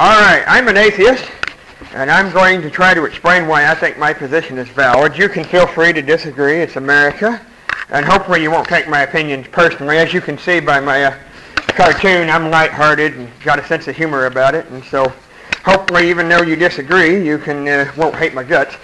All right, I'm an atheist, and I'm going to try to explain why I think my position is valid. You can feel free to disagree. It's America. And hopefully you won't take my opinions personally. As you can see by my uh, cartoon, I'm lighthearted and got a sense of humor about it. And so hopefully even though you disagree, you can uh, won't hate my guts.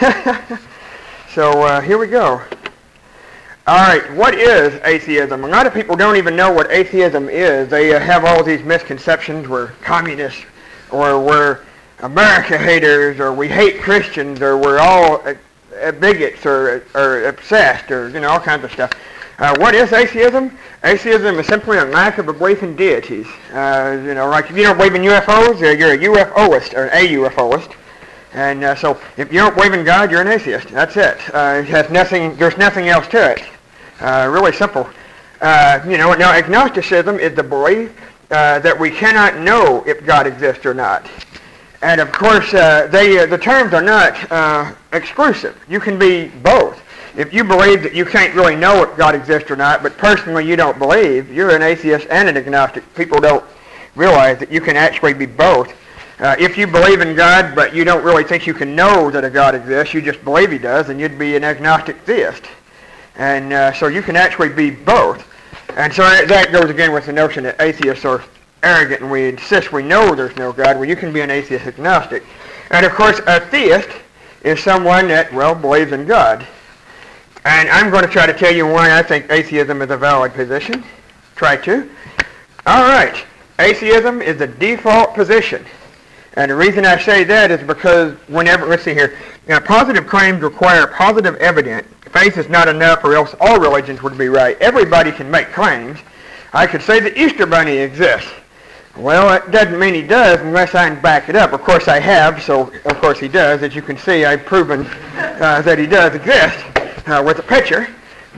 so uh, here we go. All right, what is atheism? A lot of people don't even know what atheism is. They uh, have all these misconceptions. We're communists, or we're America haters, or we hate Christians, or we're all uh, bigots, or, or obsessed, or you know all kinds of stuff. Uh, what is atheism? Atheism is simply a lack of a belief in deities. Uh, you know, like if you don't believe in UFOs, uh, you're a UFOist or a UFOist. And uh, so, if you don't believe in God, you're an atheist. That's it. Uh, it has nothing. There's nothing else to it. Uh, really simple. You know, now agnosticism is the belief uh, that we cannot know if God exists or not. And of course, uh, they, uh, the terms are not uh, exclusive. You can be both. If you believe that you can't really know if God exists or not, but personally you don't believe, you're an atheist and an agnostic. People don't realize that you can actually be both. Uh, if you believe in God, but you don't really think you can know that a God exists, you just believe he does, and you'd be an agnostic theist. And so you can actually be both. And so that goes again with the notion that atheists are arrogant and we insist we know there's no God. Well, you can be an atheist agnostic. And of course, a theist is someone that, well, believes in God. And I'm going to try to tell you why I think atheism is a valid position. Try to. All right. Atheism is the default position. And the reason I say that is because whenever, let's see here, now, positive claims require positive evidence. Faith is not enough or else all religions would be right. Everybody can make claims. I could say the Easter Bunny exists. Well, it doesn't mean he does unless I can back it up. Of course I have, so of course he does. As you can see, I've proven uh, that he does exist uh, with a picture.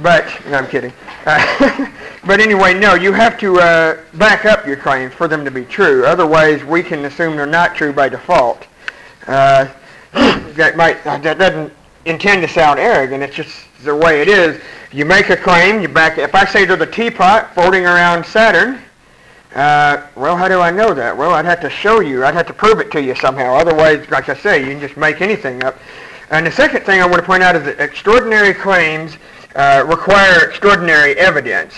But, no, I'm kidding. Uh, but anyway, no, you have to uh, back up your claims for them to be true. Otherwise, we can assume they're not true by default. Uh, that might that doesn't intend to sound arrogant. It's just the way it is. You make a claim. You back. If I say there's a teapot floating around Saturn, uh, well, how do I know that? Well, I'd have to show you. I'd have to prove it to you somehow. Otherwise, like I say, you can just make anything up. And the second thing I want to point out is that extraordinary claims uh, require extraordinary evidence.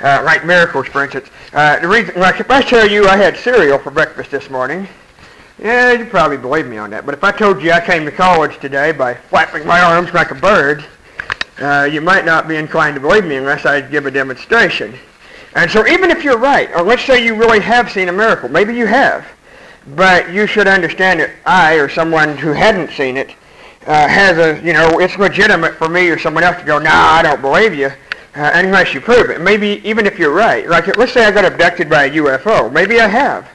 Uh, like miracles, for instance. Uh, the reason, like if I tell you I had cereal for breakfast this morning, yeah, you probably believe me on that. But if I told you I came to college today by flapping my arms like a bird, uh, you might not be inclined to believe me unless I give a demonstration. And so even if you're right, or let's say you really have seen a miracle, maybe you have, but you should understand that I, or someone who hadn't seen it, uh, has a, you know, it's legitimate for me or someone else to go, nah, I don't believe you, uh, unless you prove it. Maybe even if you're right. Like, let's say I got abducted by a UFO. Maybe I have.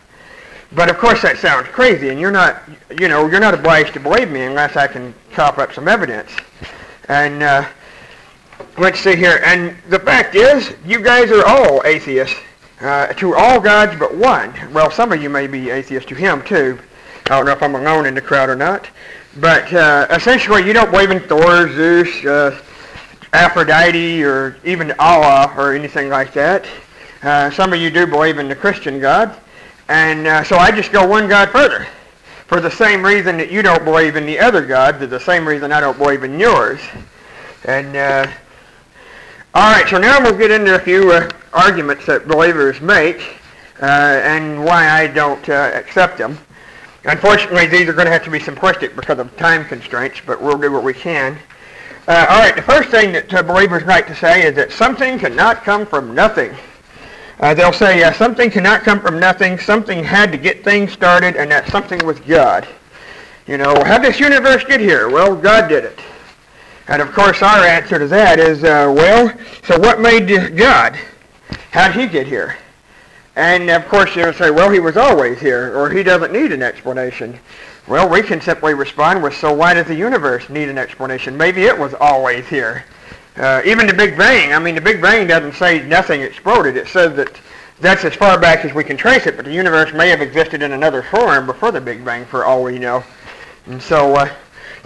But of course that sounds crazy, and you're not, you know, you're not obliged to believe me unless I can cop up some evidence. And uh, let's see here. And the fact is, you guys are all atheists uh, to all gods but one. Well, some of you may be atheists to him too. I don't know if I'm alone in the crowd or not. But uh, essentially, you don't believe in Thor, Zeus, uh, Aphrodite, or even Allah or anything like that. Uh, some of you do believe in the Christian God. And uh, so I just go one God further. For the same reason that you don't believe in the other God, the same reason I don't believe in yours. And, uh, all right, so now we'll get into a few uh, arguments that believers make uh, and why I don't uh, accept them. Unfortunately, these are going to have to be simplistic because of time constraints, but we'll do what we can. Uh, all right, the first thing that believers like to say is that something cannot come from nothing. Uh, they'll say uh, something cannot come from nothing. Something had to get things started, and that something was God. You know, how did this universe get here? Well, God did it. And of course, our answer to that is, uh, well, so what made God? How did he get here? And of course, you'll say, well, he was always here, or he doesn't need an explanation. Well, we can simply respond with, so why does the universe need an explanation? Maybe it was always here. Uh, even the Big Bang, I mean, the Big Bang doesn't say nothing exploded. It says that that's as far back as we can trace it, but the universe may have existed in another form before the Big Bang, for all we know. And so, uh,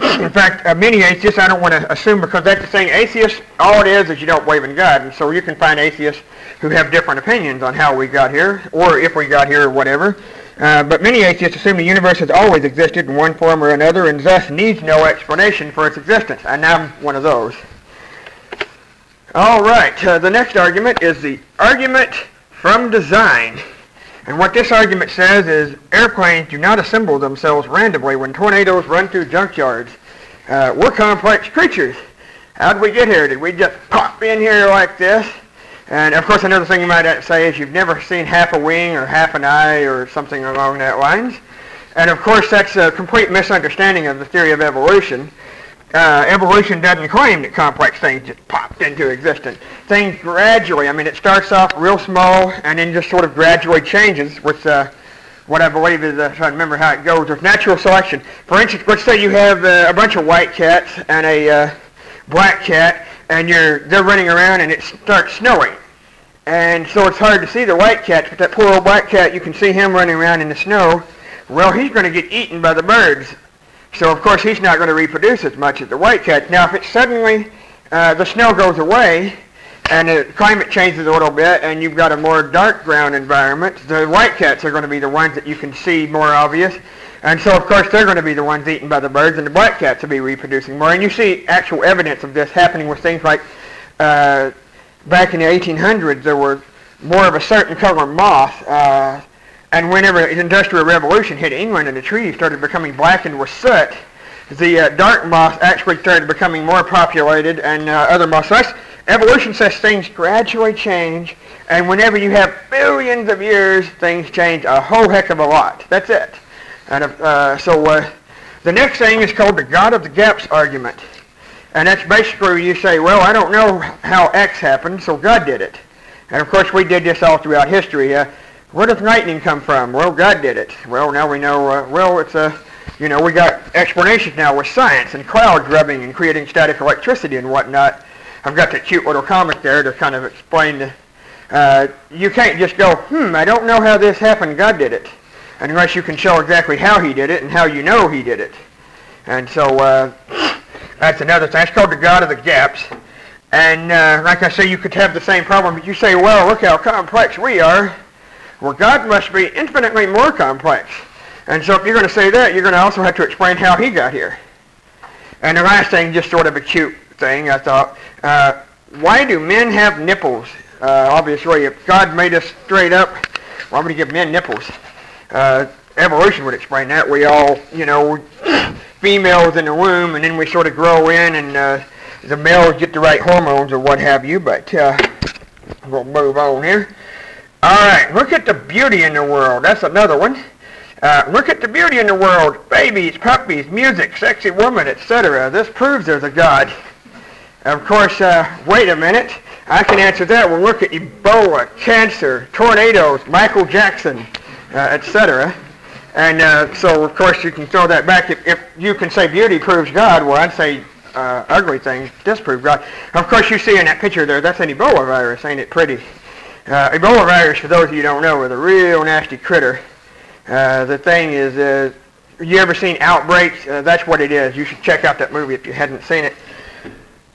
in fact, uh, many atheists, I don't want to assume because that's the thing, atheists, all it is is you don't believe in God. And so you can find atheists who have different opinions on how we got here, or if we got here, or whatever. Uh, but many atheists assume the universe has always existed in one form or another and thus needs no explanation for its existence. And I'm one of those. All right, uh, the next argument is the argument from design. And what this argument says is airplanes do not assemble themselves randomly when tornadoes run through junkyards. Uh, we're complex creatures. How did we get here? Did we just pop in here like this? And of course, another thing you might say is you've never seen half a wing or half an eye or something along that lines. And of course, that's a complete misunderstanding of the theory of evolution. Uh, evolution doesn't claim that complex things just popped into existence. Things gradually, I mean, it starts off real small and then just sort of gradually changes with uh, what I believe is, uh, trying to remember how it goes, with natural selection. For instance, let's say you have uh, a bunch of white cats and a uh, black cat, and you're they're running around and it starts snowing. And so it's hard to see the white cats, but that poor old black cat, you can see him running around in the snow. Well, he's going to get eaten by the birds. So of course he's not going to reproduce as much as the white cat. Now if it suddenly, uh, the snow goes away, and the climate changes a little bit, and you've got a more dark ground environment, the white cats are going to be the ones that you can see more obvious. And so, of course, they're going to be the ones eaten by the birds, and the black cats will be reproducing more. And you see actual evidence of this happening with things like uh, back in the 1800s, there were more of a certain color moth. Uh, and whenever the Industrial Revolution hit England and the trees started becoming blackened with soot, the uh, dark moth actually started becoming more populated and uh, other moths. So evolution says things gradually change, and whenever you have billions of years, things change a whole heck of a lot. That's it. And uh, so uh, the next thing is called the God of the Gaps argument. And that's basically you say, well, I don't know how X happened, so God did it. And of course, we did this all throughout history. Uh, where does lightning come from? Well, God did it. Well, now we know, uh, well, it's a, you know, we got explanations now with science and clouds rubbing and creating static electricity and whatnot. I've got that cute little comic there to kind of explain the, uh, you can't just go, hmm, I don't know how this happened, God did it unless you can show exactly how he did it and how you know he did it. And so uh, that's another thing. It's called the God of the gaps. And uh, like I say, you could have the same problem. But you say, well, look how complex we are. Well, God must be infinitely more complex. And so if you're going to say that, you're going to also have to explain how he got here. And the last thing, just sort of a cute thing, I thought. Uh, why do men have nipples? Uh, obviously, if God made us straight up, why would he give men nipples? Uh, evolution would explain that. We all, you know, females in the womb, and then we sort of grow in, and uh, the males get the right hormones or what have you. But uh, we'll move on here. All right, look at the beauty in the world. That's another one. Uh, look at the beauty in the world. Babies, puppies, music, sexy woman, etc. This proves there's a God. Of course, uh, wait a minute. I can answer that. We'll look at Ebola, cancer, tornadoes, Michael Jackson, etc. And uh, so, of course, you can throw that back. If, if you can say beauty proves God, well, I'd say uh, ugly things disprove God. Of course, you see in that picture there, that's an Ebola virus. Ain't it pretty? Uh, Ebola virus, for those of you who don't know, is a real nasty critter. Uh, the thing is, uh, you ever seen Outbreaks? Uh, that's what it is. You should check out that movie if you hadn't seen it.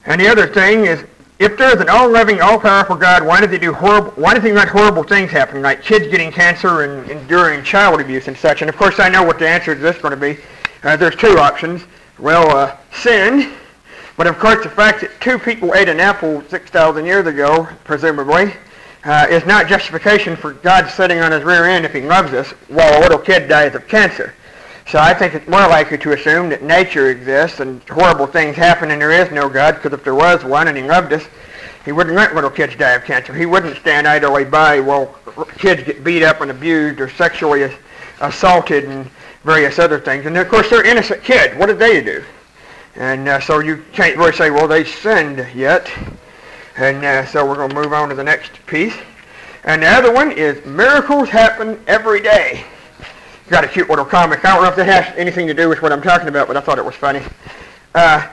And the other thing is, if there's an all-loving, all-powerful God, why does he do horrible? Why does he let horrible things happen, like kids getting cancer and enduring child abuse and such? And of course, I know what the answer to this is going to be. Uh, there's two options. Well, uh, sin, but of course, the fact that two people ate an apple 6,000 years ago, presumably, uh, is not justification for God sitting on his rear end if he loves us while a little kid dies of cancer. So I think it's more likely to assume that nature exists and horrible things happen and there is no God, because if there was one and he loved us, he wouldn't let little kids die of cancer. He wouldn't stand idly by while kids get beat up and abused or sexually assaulted and various other things. And of course, they're innocent kids. What did they do? And uh, so you can't really say, well, they sinned yet. And uh, so we're going to move on to the next piece. And the other one is miracles happen every day got a cute little comic. I don't know if that has anything to do with what I'm talking about, but I thought it was funny. Uh,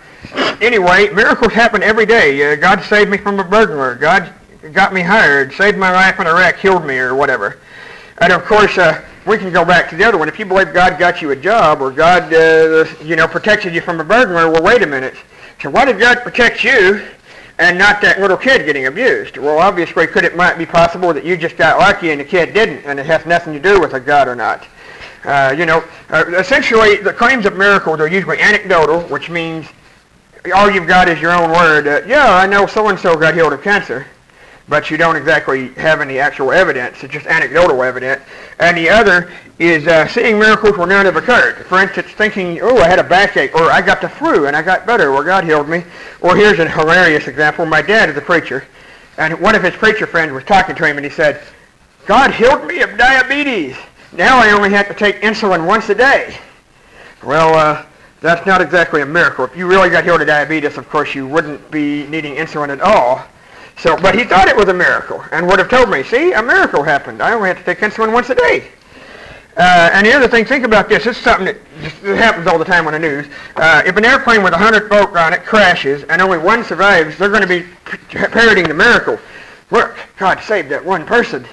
anyway, miracles happen every day. Uh, God saved me from a burglar. God got me hired, saved my life in a wreck, healed me, or whatever. And of course, uh, we can go back to the other one. If you believe God got you a job or God, uh, you know, protected you from a burglar, well, wait a minute. So why did God protect you and not that little kid getting abused? Well, obviously, could it might be possible that you just got lucky and the kid didn't, and it has nothing to do with a God or not. Uh, you know, uh, essentially the claims of miracles are usually anecdotal, which means all you've got is your own word. Uh, yeah, I know so-and-so got healed of cancer, but you don't exactly have any actual evidence. It's just anecdotal evidence. And the other is uh, seeing miracles where none have occurred. For instance, thinking, oh, I had a backache, or I got the flu and I got better, or God healed me. Or here's a hilarious example. My dad is a preacher, and one of his preacher friends was talking to him, and he said, God healed me of diabetes. Now I only have to take insulin once a day. Well, uh, that's not exactly a miracle. If you really got healed of diabetes, of course, you wouldn't be needing insulin at all. So, but he thought it was a miracle and would have told me, see, a miracle happened. I only have to take insulin once a day. Uh, and the other thing, think about this. This is something that just happens all the time on the news. Uh, if an airplane with 100 folk on it crashes and only one survives, they're going to be parroting the miracle. Look, God saved that one person.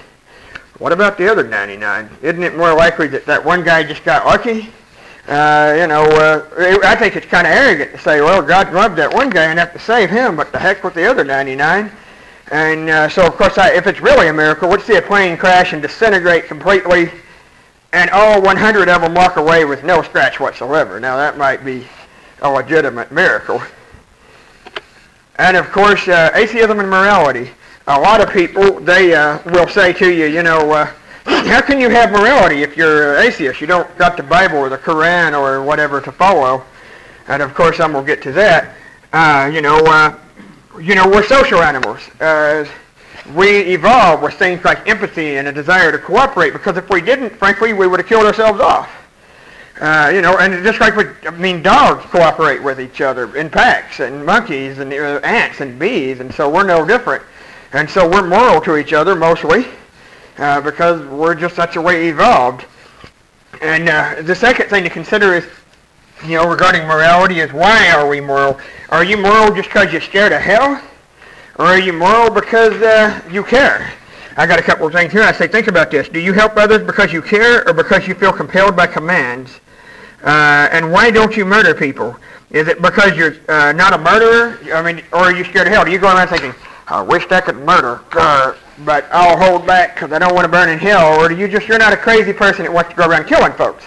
What about the other 99? Isn't it more likely that that one guy just got lucky? Uh, you know, uh, I think it's kind of arrogant to say, well, God loved that one guy enough to save him, but the heck with the other 99. And uh, so, of course, I, if it's really a miracle, we'd see a plane crash and disintegrate completely, and all 100 of them walk away with no scratch whatsoever. Now, that might be a legitimate miracle. And, of course, uh, atheism and morality. A lot of people, they uh, will say to you, you know, uh, how can you have morality if you're atheist? You don't got the Bible or the Quran or whatever to follow. And, of course, I'm to get to that. Uh, you know, uh, you know, we're social animals. Uh, we evolved with things like empathy and a desire to cooperate because if we didn't, frankly, we would have killed ourselves off. Uh, you know, and just like we, I mean, dogs cooperate with each other in packs, and monkeys, and uh, ants, and bees, and so we're no different. And so we're moral to each other mostly uh, because we're just such a way evolved. And uh, the second thing to consider is you know, regarding morality is why are we moral? Are you moral just because you're scared of hell? Or are you moral because uh, you care? I got a couple of things here. I say, think about this. Do you help others because you care or because you feel compelled by commands? Uh, and why don't you murder people? Is it because you're uh, not a murderer? I mean, or are you scared of hell? Do you go around thinking, I wish I could murder, uh, but I'll hold back because I don't want to burn in hell? Or you just, you're not a crazy person that wants to go around killing folks?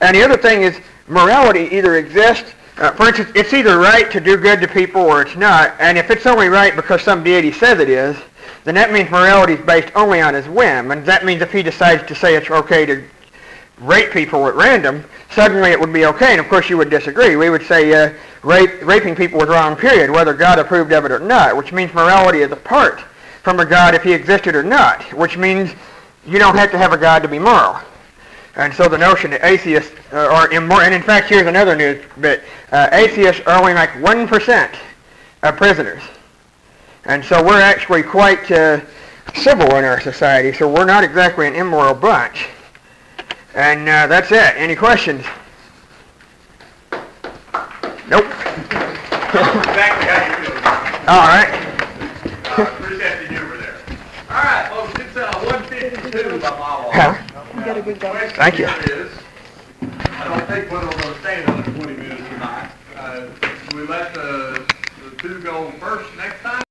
And the other thing is, morality either exists, uh, for instance, it's either right to do good to people or it's not, and if it's only right because some deity says it is, then that means morality is based only on his whim, and that means if he decides to say it's okay to rape people at random, suddenly it would be okay, and of course you would disagree. We would say uh, rape, raping people was wrong, period, whether God approved of it or not, which means morality is apart from a God if he existed or not, which means you don't have to have a God to be moral. And so the notion that atheists uh, are immoral, and in fact, here's another news bit. Uh, atheists are only like 1% of prisoners. And so we're actually quite uh, civil in our society, so we're not exactly an immoral bunch. And uh, that's it. Any questions? Nope. exactly how you feel. All right. Uh, appreciate the humor there. All right, folks, it's uh, 152 by my watch. Huh? a good. Thank you. Is, I don't think we're going to stay another 20 minutes tonight. Uh, we let the, the two go first next time.